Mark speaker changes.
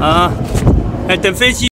Speaker 1: 啊，哎，等飞机。